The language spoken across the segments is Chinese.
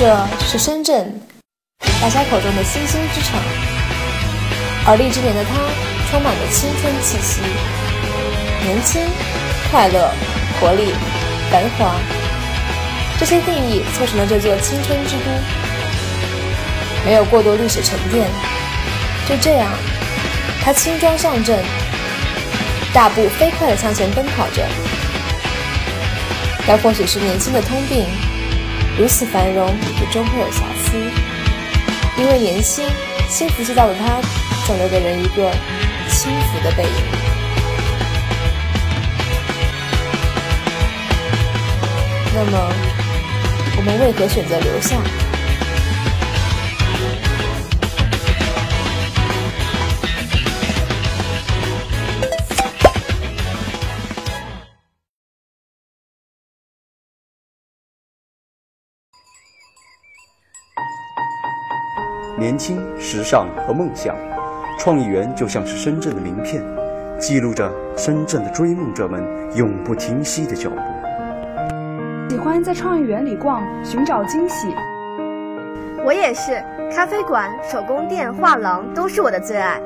这是深圳，大家口中的星星之城。而立之年的它，充满了青春气息，年轻、快乐、活力、繁华，这些定义凑成了这座青春之都。没有过多历史沉淀，就这样，他轻装上阵，大步飞快地向前奔跑着。但或许是年轻的通病，如此繁荣也终会有瑕疵。因为年轻，幸福制造的他，总留给人一个轻浮的背影。那么，我们为何选择留下？年轻、时尚和梦想，创意园就像是深圳的名片，记录着深圳的追梦者们永不停息的脚步。喜欢在创意园里逛，寻找惊喜。我也是，咖啡馆、手工店、画廊都是我的最爱。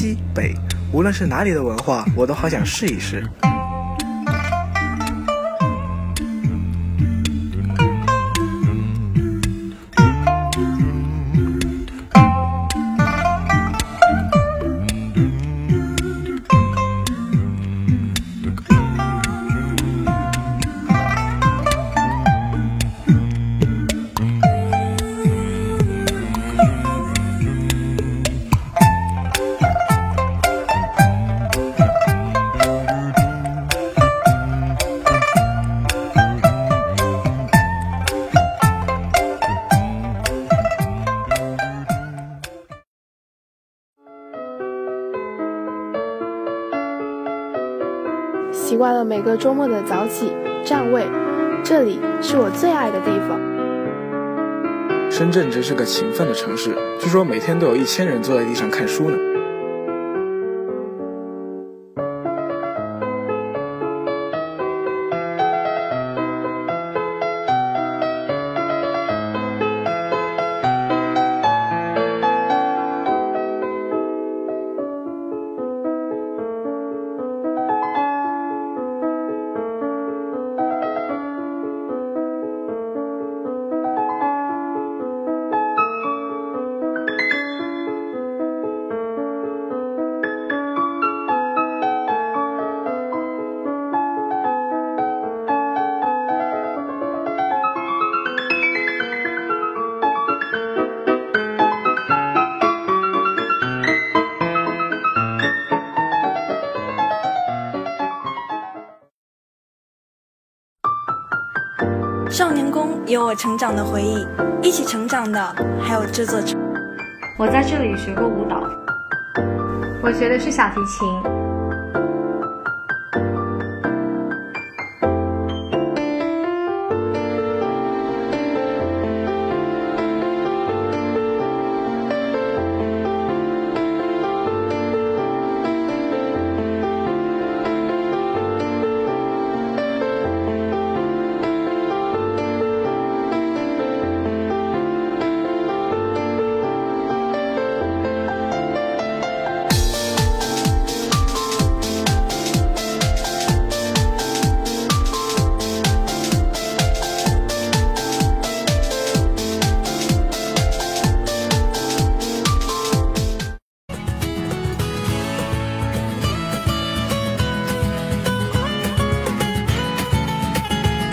西北，无论是哪里的文化，我都好想试一试。惯了每个周末的早起站位，这里是我最爱的地方。深圳真是个勤奋的城市，据说每天都有一千人坐在地上看书呢。有我成长的回忆，一起成长的还有这座城。我在这里学过舞蹈，我学的是小提琴。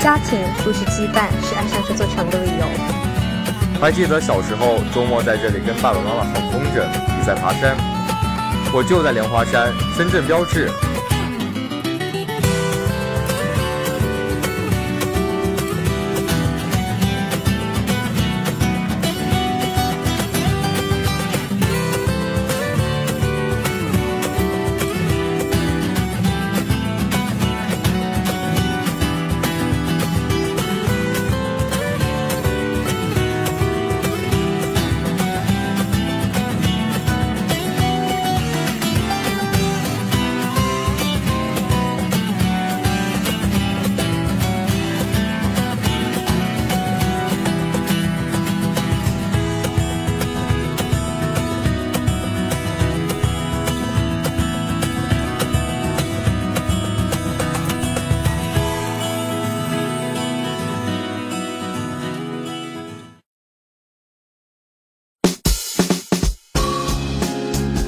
家庭不是羁绊，是爱上这座城的理由。还记得小时候周末在这里跟爸爸妈妈放风筝、比赛爬山，我就在莲花山，深圳标志。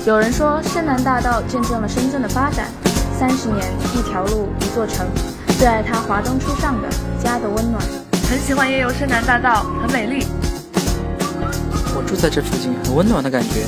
有人说，深南大道见证了深圳的发展。三十年，一条路，一座城，最爱它华灯初上的家的温暖。很喜欢夜游深南大道，很美丽。我住在这附近，很温暖的感觉。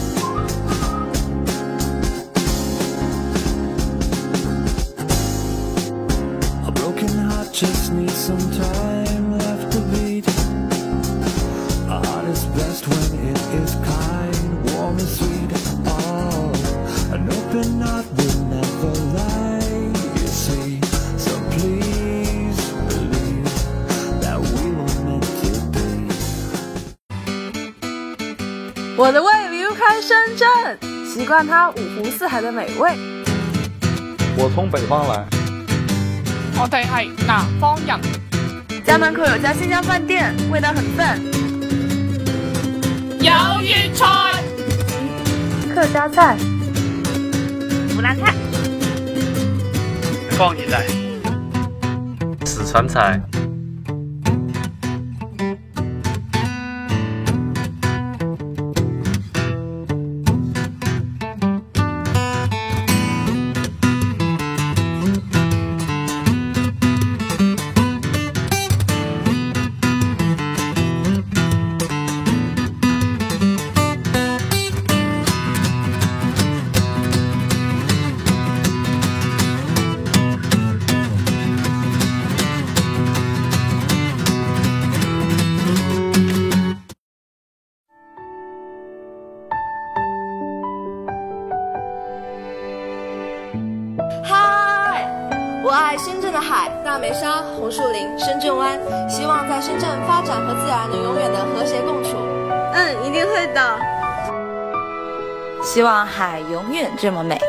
我的胃离不开深圳，习惯它五湖四海的美味。我从北方来，我哋系南方人。家门口有家新疆饭店，味道很赞。有粤菜、客家菜、湖南菜、方言菜、四川菜。深圳的海，大梅沙、红树林、深圳湾，希望在深圳发展和自然能永远的和谐共处。嗯，一定会的。希望海永远这么美。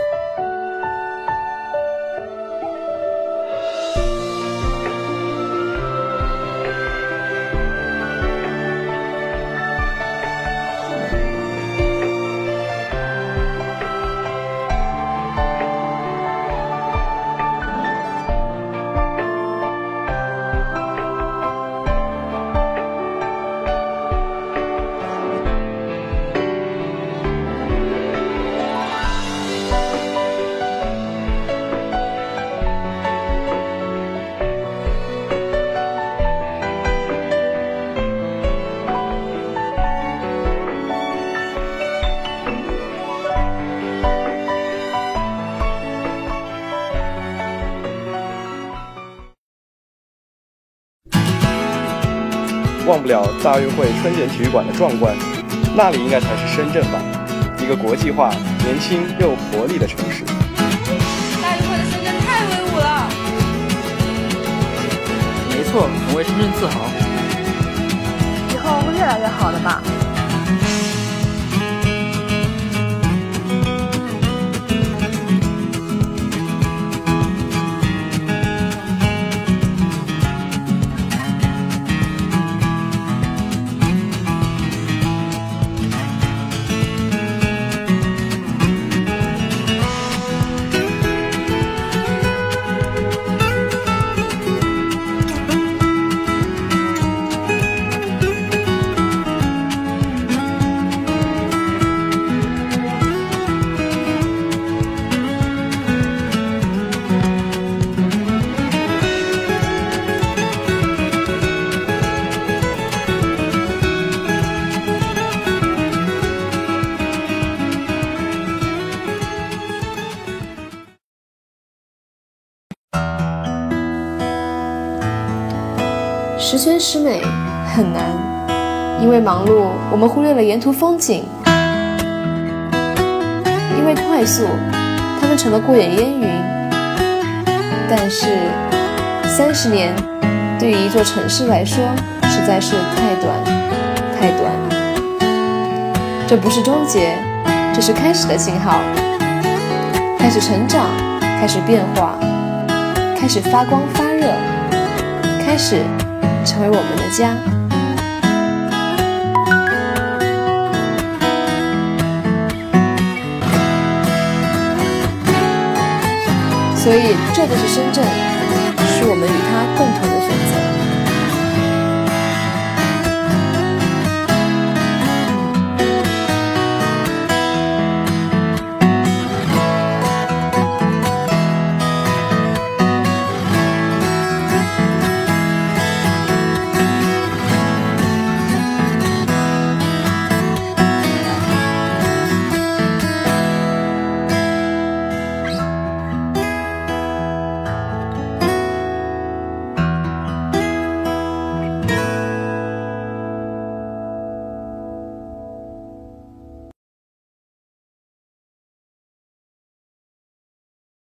不了大运会春茧体育馆的壮观，那里应该才是深圳吧，一个国际化、年轻又活力的城市。大运会的深圳太威武了！没错，我为深圳自豪。以后会越来越好的吧。十全十美很难，因为忙碌，我们忽略了沿途风景；因为快速，它们成了过眼烟云。但是，三十年对于一座城市来说，实在是太短，太短。这不是终结，这是开始的信号，开始成长，开始变化，开始发光发热，开始成为我们的家。所以，这就是深圳，是我们与它共同。